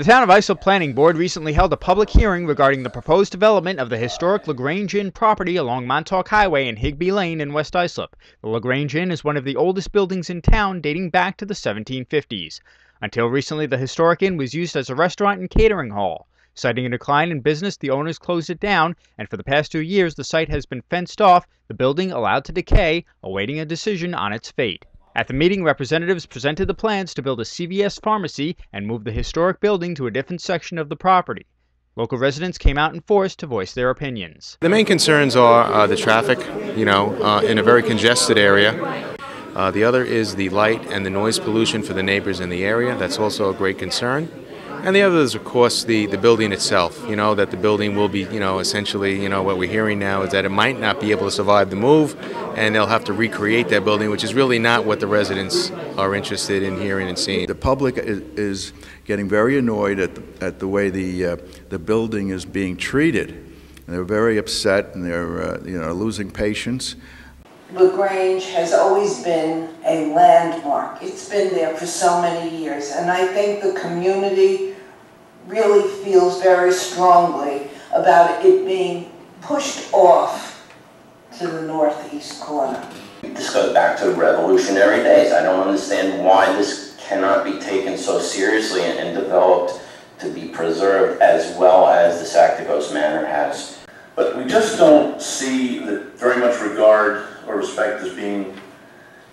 The Town of Islip Planning Board recently held a public hearing regarding the proposed development of the historic LaGrange Inn property along Montauk Highway and Higbie Lane in West Islip. The LaGrange Inn is one of the oldest buildings in town dating back to the 1750s. Until recently, the historic inn was used as a restaurant and catering hall. Citing a decline in business, the owners closed it down, and for the past two years, the site has been fenced off, the building allowed to decay, awaiting a decision on its fate. At the meeting, representatives presented the plans to build a CVS pharmacy and move the historic building to a different section of the property. Local residents came out in force to voice their opinions. The main concerns are uh, the traffic, you know, uh, in a very congested area. Uh, the other is the light and the noise pollution for the neighbors in the area. That's also a great concern. And the other is, of course, the, the building itself. You know, that the building will be, you know, essentially, you know, what we're hearing now is that it might not be able to survive the move and they'll have to recreate that building, which is really not what the residents are interested in hearing and seeing. The public is, is getting very annoyed at the, at the way the, uh, the building is being treated. And they're very upset and they're, uh, you know, losing patience. LaGrange has always been a landmark. It's been there for so many years, and I think the community really feels very strongly about it being pushed off to the northeast corner. This goes back to revolutionary days. I don't understand why this cannot be taken so seriously and, and developed to be preserved as well as the Sagtikos Manor has. But we just don't see that very much regard or respect is being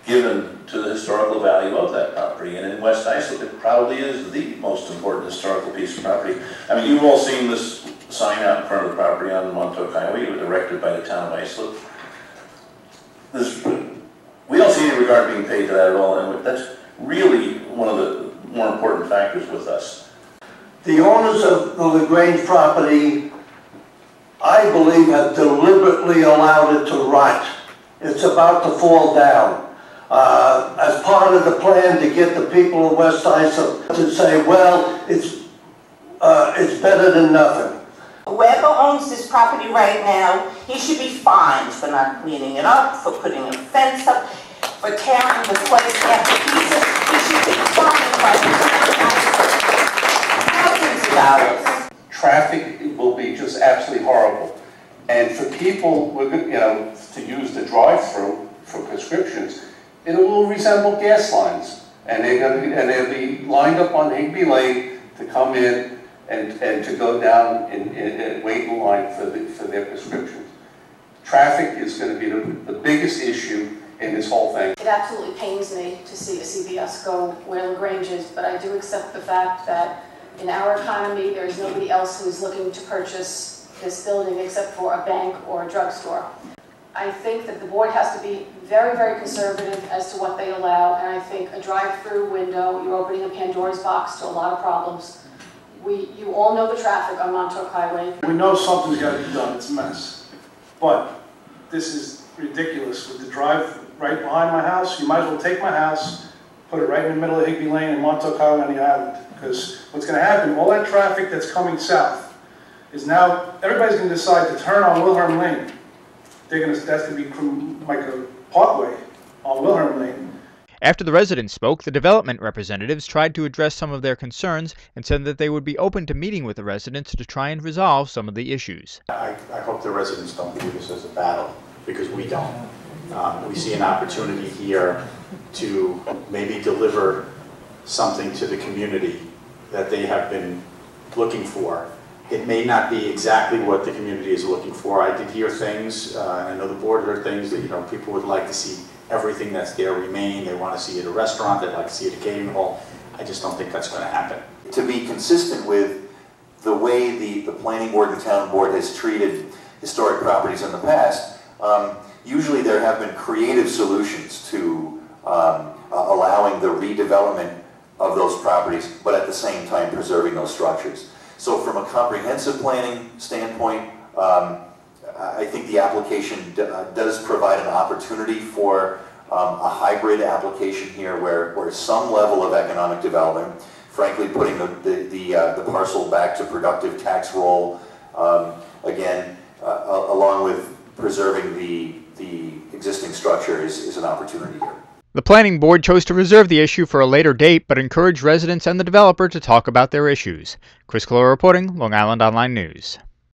given to the historical value of that property. And in West Islip, it probably is the most important historical piece of property. I mean, you've all seen this sign out in front of the property on Montauk Highway, it was erected by the town of Islip. This, we don't see any regard being paid to that at all, and that's really one of the more important factors with us. The owners of the LaGrange property, I believe, have deliberately allowed it to rot. It's about to fall down. Uh, as part of the plan to get the people of West Islip to say, well, it's, uh, it's better than nothing. Whoever owns this property right now, he should be fined for not cleaning it up, for putting a fence up, for tearing the place after pieces. He should be fined by thousands of dollars. Traffic will be just absolutely horrible. And for people, you know, to use the drive-through for prescriptions, it will resemble gas lines. And they're going to be, and they'll be lined up on Higbie Lane to come in and, and to go down and, and, and wait in line for, the, for their prescriptions. Traffic is going to be the, the biggest issue in this whole thing. It absolutely pains me to see a CVS go where LaGrange is, but I do accept the fact that in our economy, there is nobody else who is looking to purchase this building except for a bank or a drugstore. I think that the board has to be very, very conservative as to what they allow, and I think a drive-through window, you're opening a Pandora's box to a lot of problems. We, you all know the traffic on Montauk Highway. We know something's got to be done, it's a mess. But this is ridiculous with the drive right behind my house. You might as well take my house, put it right in the middle of Higbie Lane and Montauk Highway on the island. Because what's going to happen, all that traffic that's coming south is now, everybody's going to decide to turn on Wilhelm Lane. They're going to, that's going to be like a parkway on Wilhelm Lane. After the residents spoke, the development representatives tried to address some of their concerns and said that they would be open to meeting with the residents to try and resolve some of the issues. I, I hope the residents don't view this as a battle, because we don't. Um, we see an opportunity here to maybe deliver something to the community that they have been looking for. It may not be exactly what the community is looking for. I did hear things, uh, and I know the board heard things that you know people would like to see everything that's there remain. They want to see it at a restaurant. They'd like to see it at a catering hall. I just don't think that's going to happen. To be consistent with the way the, the planning board and the town board has treated historic properties in the past, um, usually there have been creative solutions to um, allowing the redevelopment of those properties, but at the same time preserving those structures. So from a comprehensive planning standpoint, um, I think the application uh, does provide an opportunity for um, a hybrid application here where, where some level of economic development, frankly putting the, the, the, uh, the parcel back to productive tax roll, um, again, uh, along with preserving the, the existing structure is, is an opportunity here. The planning board chose to reserve the issue for a later date but encouraged residents and the developer to talk about their issues. Chris Collora reporting, Long Island Online News.